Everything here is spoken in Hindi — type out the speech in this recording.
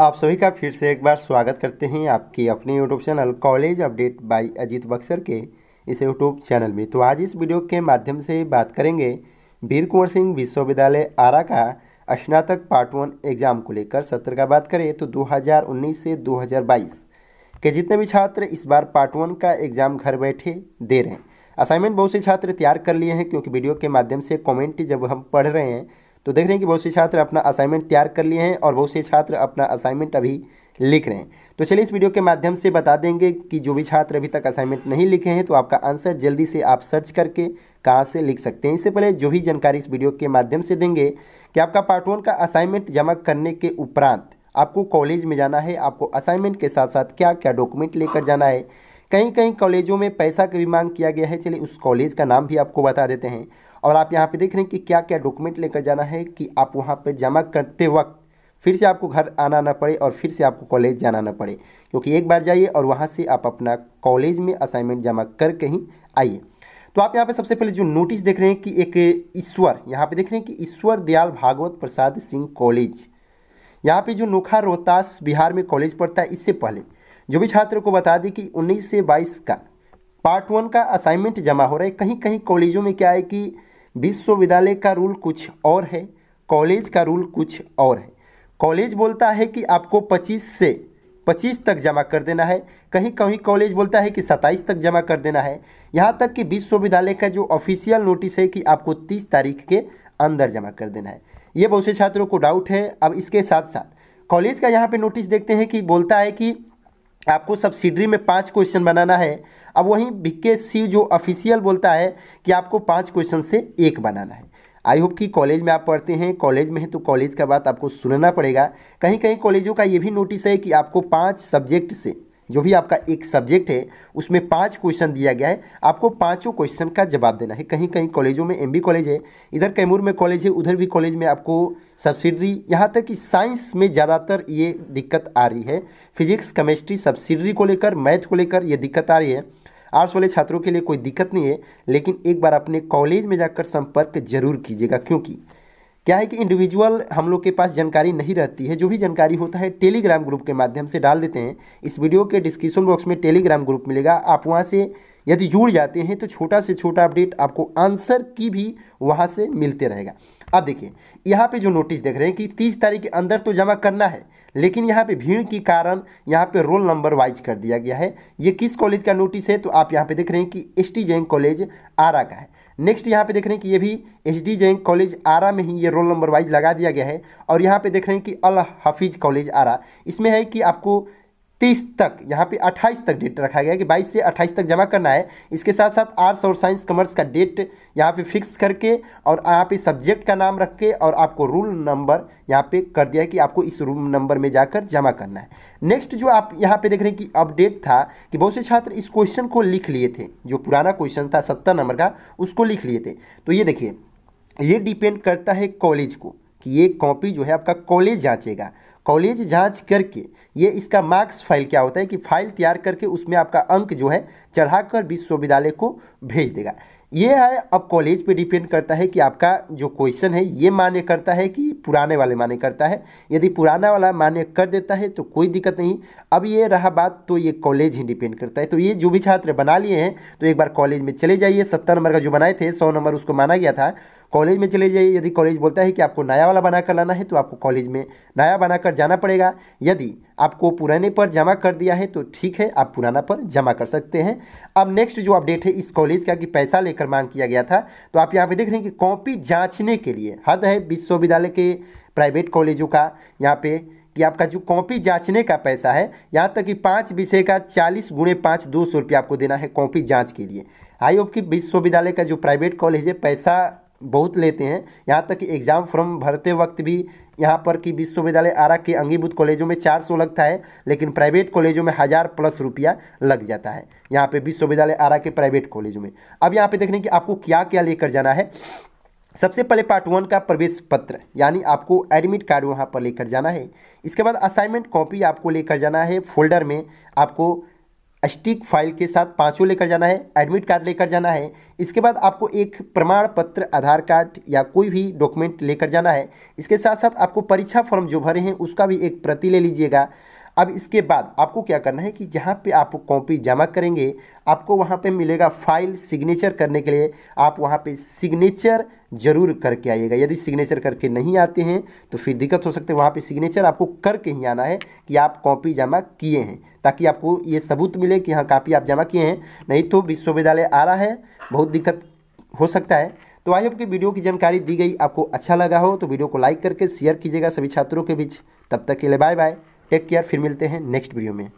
आप सभी का फिर से एक बार स्वागत करते हैं आपके अपने YouTube channel college update by Ajit Buxar के इस यूट्यूब चैनल में। तो आज इस वीडियो के माध्यम से बात करेंगे वीर कुंवर सिंह विश्वविद्यालय आरा का स्नातक पार्ट वन एग्ज़ाम को लेकर। सत्र का बात करें तो 2019 से 2022 के जितने भी छात्र इस बार पार्ट वन का एग्ज़ाम घर बैठे दे रहे हैं। असाइनमेंट बहुत से छात्र तैयार कर लिए हैं क्योंकि वीडियो के माध्यम से कॉमेंट जब हम पढ़ रहे हैं तो देख रहे हैं कि बहुत से छात्र अपना असाइनमेंट तैयार कर लिए हैं और बहुत से छात्र अपना असाइनमेंट अभी लिख रहे हैं। तो चलिए इस वीडियो के माध्यम से बता देंगे कि जो भी छात्र अभी तक असाइनमेंट नहीं लिखे हैं तो आपका आंसर जल्दी से आप सर्च करके कहाँ से लिख सकते हैं। इससे पहले जो भी जानकारी इस वीडियो के माध्यम से देंगे कि आपका पार्ट वन का असाइनमेंट जमा करने के उपरांत आपको कॉलेज में जाना है, आपको असाइनमेंट के साथ साथ क्या क्या डॉक्यूमेंट लेकर जाना है कहीं कहीं कॉलेजों में पैसा की भी मांग किया गया है। चलिए उस कॉलेज का नाम भी आपको बता देते हैं। और आप यहाँ पे देख रहे हैं कि क्या क्या डॉक्यूमेंट लेकर जाना है कि आप वहाँ पे जमा करते वक्त फिर से आपको घर आना ना पड़े और फिर से आपको कॉलेज जाना ना पड़े। क्योंकि एक बार जाइए और वहाँ से आप अपना कॉलेज में असाइनमेंट जमा करके ही आइए। तो आप यहाँ पे सबसे पहले जो नोटिस देख रहे हैं कि एक ईश्वर, यहाँ पे देख रहे हैं कि ईश्वर दयाल भागवत प्रसाद सिंह कॉलेज यहाँ पे जो नोखा रोहतास बिहार में कॉलेज पढ़ता है, इससे पहले जो भी छात्र को बता दें कि 19 से 22 का पार्ट वन का असाइनमेंट जमा हो रहा है। कहीं कहीं कॉलेजों में क्या है कि विश्वविद्यालय का रूल कुछ और है कॉलेज का रूल कुछ और है। कॉलेज बोलता है कि आपको 25 से 25 तक जमा कर देना है। कहीं कहीं कॉलेज बोलता है कि 27 तक जमा कर देना है। यहाँ तक कि विश्वविद्यालय का जो ऑफिशियल नोटिस है कि आपको 30 तारीख के अंदर जमा कर देना है। ये बहुत से छात्रों को डाउट है। अब इसके साथ साथ कॉलेज का यहाँ पे नोटिस देखते हैं कि बोलता है कि आपको सब्सिडरी में पाँच क्वेश्चन बनाना है। अब वहीं बीके सी जो ऑफिशियल बोलता है कि आपको पाँच क्वेश्चन से एक बनाना है। आई होप कि कॉलेज में आप पढ़ते हैं कॉलेज में है तो कॉलेज का बात आपको सुनना पड़ेगा। कहीं कहीं कॉलेजों का ये भी नोटिस है कि आपको पाँच सब्जेक्ट से, जो भी आपका एक सब्जेक्ट है, उसमें पाँच क्वेश्चन दिया गया है। आपको पाँचों क्वेश्चन का जवाब देना है। कहीं कहीं कॉलेजों में एमबी कॉलेज है, इधर कैमूर में कॉलेज है, उधर भी कॉलेज में आपको सब्सिडरी यहाँ तक कि साइंस में ज़्यादातर ये दिक्कत आ रही है। फिजिक्स केमिस्ट्री सब्सिडरी को लेकर मैथ को लेकर ये दिक्कत आ रही है। आर्ट्स वाले छात्रों के लिए कोई दिक्कत नहीं है, लेकिन एक बार अपने कॉलेज में जाकर संपर्क ज़रूर कीजिएगा, क्योंकि क्या है कि इंडिविजुअल हम लोग के पास जानकारी नहीं रहती है। जो भी जानकारी होता है टेलीग्राम ग्रुप के माध्यम से डाल देते हैं। इस वीडियो के डिस्क्रिप्शन बॉक्स में टेलीग्राम ग्रुप मिलेगा। आप वहाँ से यदि जुड़ जाते हैं तो छोटा से छोटा अपडेट आपको आंसर की भी वहाँ से मिलते रहेगा। अब देखिए, यहाँ पे जो नोटिस देख रहे हैं कि तीस तारीख के अंदर तो जमा करना है। लेकिन यहाँ पे भीड़ के कारण यहाँ पे रोल नंबर वाइज कर दिया गया है। ये किस कॉलेज का नोटिस है? तो आप यहाँ पे देख रहे हैं कि S T Jain college Arrah का है। नेक्स्ट यहाँ पे देख रहे हैं कि ये भी H D Jain college Arrah में ही ये रोल नंबर वाइज लगा दिया गया है। और यहाँ पे देख रहे हैं कि अल हफीज़ कॉलेज आरा। इसमें है कि आपको तीस तक, यहाँ पे अट्ठाईस तक डेट रखा गया है कि बाईस से अट्ठाईस तक जमा करना है। इसके साथ साथ आर्ट्स और साइंस कॉमर्स का डेट यहाँ पे फिक्स करके और यहाँ पे सब्जेक्ट का नाम रख के और आपको रूल नंबर यहाँ पे कर दिया है कि आपको इस रूल नंबर में जाकर जमा करना है। नेक्स्ट जो आप यहाँ पे देख रहे हैं कि अपडेट था कि बहुत से छात्र इस क्वेश्चन को लिख लिए थे, जो पुराना क्वेश्चन था, सत्तर नंबर का, उसको लिख लिए थे। तो ये देखिए, ये डिपेंड करता है कॉलेज को। कि ये कॉपी जो है आपका कॉलेज जांचेगा। कॉलेज जाँच करके ये इसका मार्क्स फ़ाइल क्या होता है कि फ़ाइल तैयार करके उसमें आपका अंक जो है चढ़ाकर विश्वविद्यालय को भेज देगा। ये है, अब कॉलेज पे डिपेंड करता है कि आपका जो क्वेश्चन है, ये मान्य करता है कि पुराने वाले मान्य करता है। यदि पुराना वाला मान्य कर देता है तो कोई दिक्कत नहीं। अब ये रहा बात तो ये कॉलेज ही डिपेंड करता है। तो ये जो भी छात्र बना लिए हैं तो एक बार कॉलेज में चले जाइए। सत्तर नंबर का जो बनाए थे, सौ नंबर उसको माना गया था। कॉलेज में चले जाइए। यदि कॉलेज बोलता है कि आपको नया वाला बना कर लाना है तो आपको कॉलेज में नया बनाकर जाना पड़ेगा। यदि आपको पुराने पर जमा कर दिया है तो ठीक है, आप पुराना पर जमा कर सकते हैं। अब नेक्स्ट जो अपडेट है, इस कॉलेज का कि पैसा लेकर मांग किया गया था तो आप यहाँ पे देख रहे हैं कि कॉपी जाँचने के लिए, हद है विश्वविद्यालय के प्राइवेट कॉलेजों का, यहाँ पे कि आपका जो कॉपी जांचने का पैसा है, यहाँ तक कि पाँच विषय का चालीस गुणे पाँच दो सौ रुपये आपको देना है कॉपी जाँच के लिए। आई होप कि विश्वविद्यालय का जो प्राइवेट कॉलेज है, पैसा बहुत लेते हैं। यहाँ तक कि एग्ज़ाम फॉर्म भरते वक्त भी यहाँ पर कि विश्वविद्यालय आरा के अंगीभूत कॉलेजों में चार सौ लगता है, लेकिन प्राइवेट कॉलेजों में हज़ार प्लस रुपया लग जाता है। यहाँ पे विश्वविद्यालय आरा के प्राइवेट कॉलेजों में। अब यहाँ पे देखने कि आपको क्या क्या लेकर जाना है। सबसे पहले पार्ट वन का प्रवेश पत्र, यानी आपको एडमिट कार्ड वहाँ पर लेकर जाना है। इसके बाद असाइनमेंट कॉपी आपको लेकर जाना है। फोल्डर में आपको स्टिक फ़ाइल के साथ पाँचों लेकर जाना है एडमिट कार्ड लेकर जाना है। इसके बाद आपको एक प्रमाण पत्र आधार कार्ड या कोई भी डॉक्यूमेंट लेकर जाना है। इसके साथ साथ आपको परीक्षा फॉर्म जो भरे हैं, उसका भी एक प्रति ले लीजिएगा। अब इसके बाद आपको क्या करना है कि जहाँ पे आप कॉपी जमा करेंगे, आपको वहाँ पे मिलेगा फ़ाइल सिग्नेचर करने के लिए। आप वहाँ पे सिग्नेचर ज़रूर करके आइएगा। यदि सिग्नेचर करके नहीं आते हैं तो फिर दिक्कत हो सकती है। वहाँ पे सिग्नेचर आपको करके ही आना है कि आप कॉपी जमा किए हैं, ताकि आपको ये सबूत मिले कि हाँ कापी आप जमा किए हैं। नहीं तो विश्वविद्यालय आ रहा है, बहुत दिक्कत हो सकता है। तो आई होप कि वीडियो की जानकारी दी गई, आपको अच्छा लगा हो तो वीडियो को लाइक करके शेयर कीजिएगा सभी छात्रों के बीच। तब तक के लिए बाय बाय। टेक केयर फिर मिलते हैं नेक्स्ट वीडियो में।